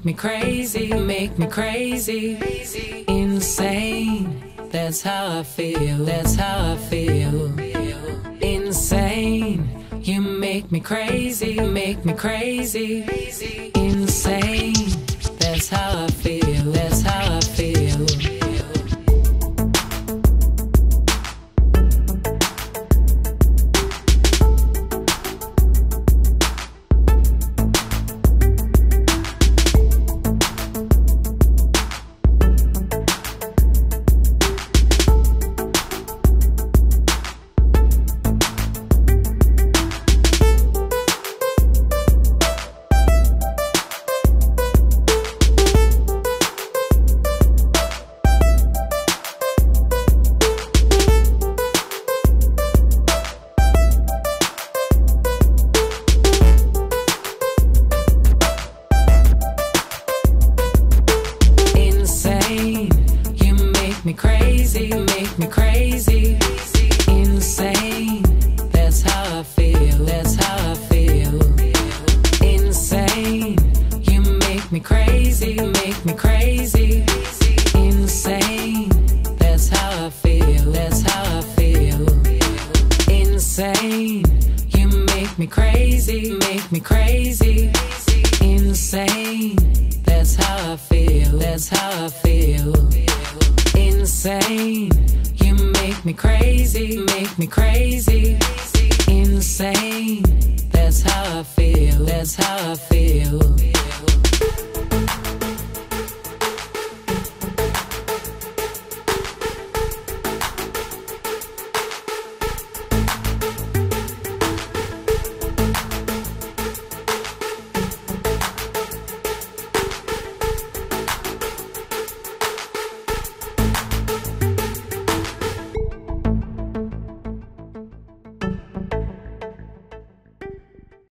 make me crazy, make me crazy, insane. That's how I feel, that's how I feel. Insane. You make me crazy, make me crazy, insane. That's how I feel, crazy, make me crazy, insane. That's how I feel, that's how I feel. Insane. You make me crazy, make me crazy, insane. That's how I feel, that's how I feel. Insane. You make me crazy, make me crazy, insane. That's how I feel, that's how I feel. Insane. You make me crazy, make me crazy, insane. That's how I feel, that's how I feel.